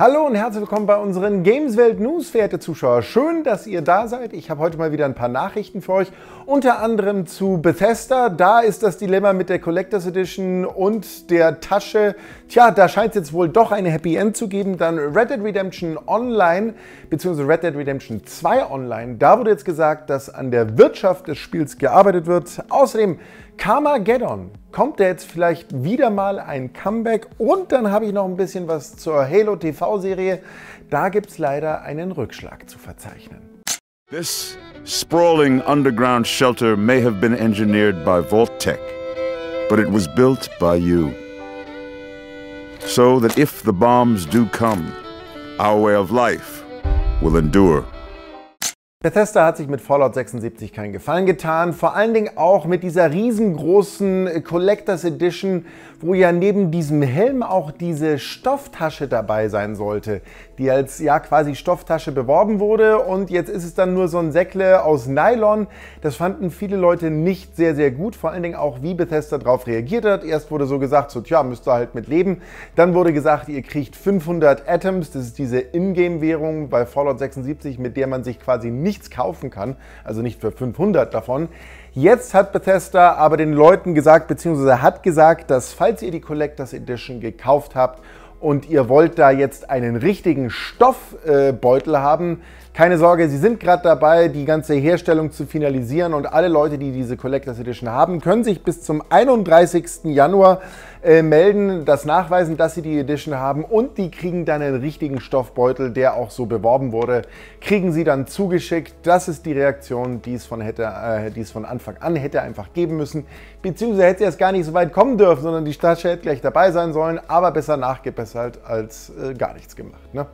Hallo und herzlich willkommen bei unseren Gameswelt News, verehrte Zuschauer. Schön, dass ihr da seid. Ich habe heute mal wieder ein paar Nachrichten für euch, unter anderem zu Bethesda. Da ist das Dilemma mit der Collectors Edition und der Tasche. Tja, da scheint es jetzt wohl doch eine Happy End zu geben. Dann Red Dead Redemption Online, beziehungsweise Red Dead Redemption 2 Online. Da wurde jetzt gesagt, dass an der Wirtschaft des Spiels gearbeitet wird. Außerdem Carmageddon. Kommt da jetzt vielleicht wieder mal ein Comeback? Und dann habe ich noch ein bisschen was zur Halo TV-Serie. Da gibt es leider einen Rückschlag zu verzeichnen. This sprawling underground shelter may have been engineered by Vault-Tec, but it was built by you. So that if the bombs do come, our way of life will endure. Bethesda hat sich mit Fallout 76 keinen Gefallen getan, vor allen Dingen auch mit dieser riesengroßen Collectors Edition, wo ja neben diesem Helm auch diese Stofftasche dabei sein sollte, die als ja quasi Stofftasche beworben wurde und jetzt ist es dann nur so ein Säckle aus Nylon. Das fanden viele Leute nicht sehr, sehr gut, vor allen Dingen auch wie Bethesda darauf reagiert hat. Erst wurde so gesagt, so tja, müsst ihr halt mit leben. Dann wurde gesagt, ihr kriegt 500 Atoms, das ist diese Ingame-Währung bei Fallout 76, mit der man sich quasi nicht nichts kaufen kann, also nicht für 500 davon. Jetzt hat Bethesda aber den Leuten gesagt, beziehungsweise hat gesagt, dass falls ihr die Collectors Edition gekauft habt und ihr wollt da jetzt einen richtigen Stoffbeutel haben, keine Sorge, sie sind gerade dabei, die ganze Herstellung zu finalisieren und alle Leute, die diese Collectors Edition haben, können sich bis zum 31. Januar äh, melden, das nachweisen, dass sie die Edition haben und die kriegen dann einen richtigen Stoffbeutel, der auch so beworben wurde, kriegen sie dann zugeschickt. Das ist die Reaktion, die es von, hätte, äh, die es von Anfang an hätte einfach geben müssen, beziehungsweise hätte es gar nicht so weit kommen dürfen, sondern die Stadt hätte gleich dabei sein sollen, aber besser nachgebessert als äh, gar nichts gemacht. Ne?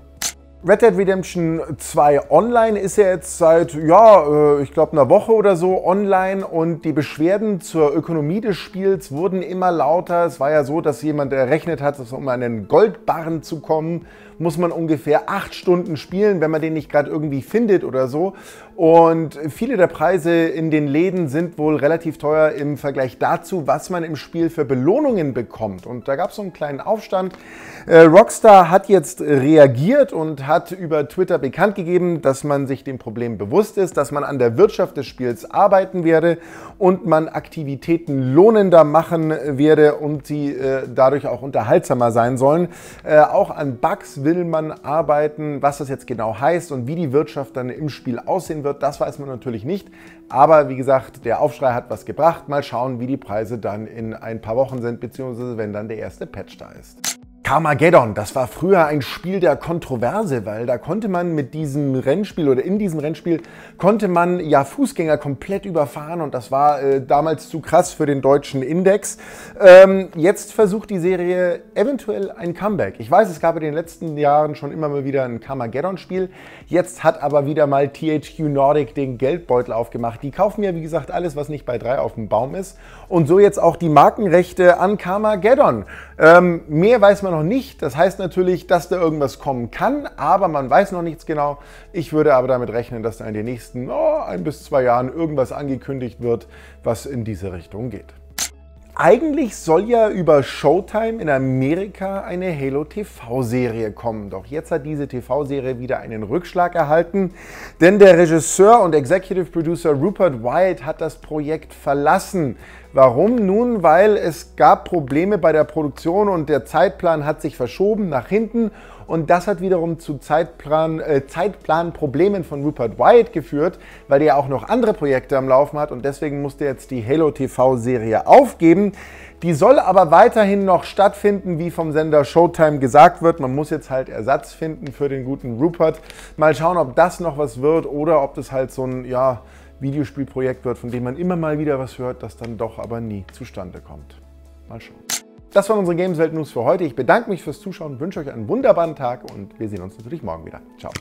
Red Dead Redemption 2 Online ist ja jetzt seit, ja, äh, ich glaube einer Woche oder so online und die Beschwerden zur Ökonomie des Spiels wurden immer lauter. Es war ja so, dass jemand errechnet hat, um einen Goldbarren zu kommen, muss man ungefähr acht Stunden spielen, wenn man den nicht gerade irgendwie findet oder so. Und viele der Preise in den Läden sind wohl relativ teuer im Vergleich dazu, was man im Spiel für Belohnungen bekommt. Und da gab es so einen kleinen Aufstand. Äh, Rockstar hat jetzt reagiert und hat über Twitter bekannt gegeben, dass man sich dem Problem bewusst ist, dass man an der Wirtschaft des Spiels arbeiten werde und man Aktivitäten lohnender machen werde und sie äh, dadurch auch unterhaltsamer sein sollen. Äh, auch an Bugs will man arbeiten. Was das jetzt genau heißt und wie die Wirtschaft dann im Spiel aussehen wird, das weiß man natürlich nicht. Aber wie gesagt, der Aufschrei hat was gebracht. Mal schauen, wie die Preise dann in ein paar Wochen sind, beziehungsweise wenn dann der erste Patch da ist. Carmageddon, das war früher ein Spiel der Kontroverse, weil da konnte man mit diesem Rennspiel oder in diesem Rennspiel konnte man ja Fußgänger komplett überfahren und das war äh, damals zu krass für den deutschen Index. Ähm, jetzt versucht die Serie eventuell ein Comeback. Ich weiß, es gab in den letzten Jahren schon immer mal wieder ein Carmageddon-Spiel. Jetzt hat aber wieder mal THQ Nordic den Geldbeutel aufgemacht. Die kaufen ja, wie gesagt, alles, was nicht bei drei auf dem Baum ist. Und so jetzt auch die Markenrechte an Carmageddon. Ähm, mehr weiß man noch nicht. Das heißt natürlich, dass da irgendwas kommen kann, aber man weiß noch nichts genau. Ich würde aber damit rechnen, dass da in den nächsten oh, ein bis zwei Jahren irgendwas angekündigt wird, was in diese Richtung geht. Eigentlich soll ja über Showtime in Amerika eine Halo TV-Serie kommen. Doch jetzt hat diese TV-Serie wieder einen Rückschlag erhalten, denn der Regisseur und Executive Producer Rupert Wyatt hat das Projekt verlassen. Warum? Nun, weil es gab Probleme bei der Produktion und der Zeitplan hat sich verschoben nach hinten und das hat wiederum zu Zeitplan, äh, Zeitplanproblemen von Rupert Wyatt geführt, weil er auch noch andere Projekte am Laufen hat und deswegen musste jetzt die Halo TV-Serie aufgeben. Die soll aber weiterhin noch stattfinden, wie vom Sender Showtime gesagt wird. Man muss jetzt halt Ersatz finden für den guten Rupert. Mal schauen, ob das noch was wird oder ob das halt so ein ja, Videospielprojekt wird, von dem man immer mal wieder was hört, das dann doch aber nie zustande kommt. Mal schauen. Das waren unsere Gameswelt News für heute. Ich bedanke mich fürs Zuschauen, wünsche euch einen wunderbaren Tag und wir sehen uns natürlich morgen wieder. Ciao.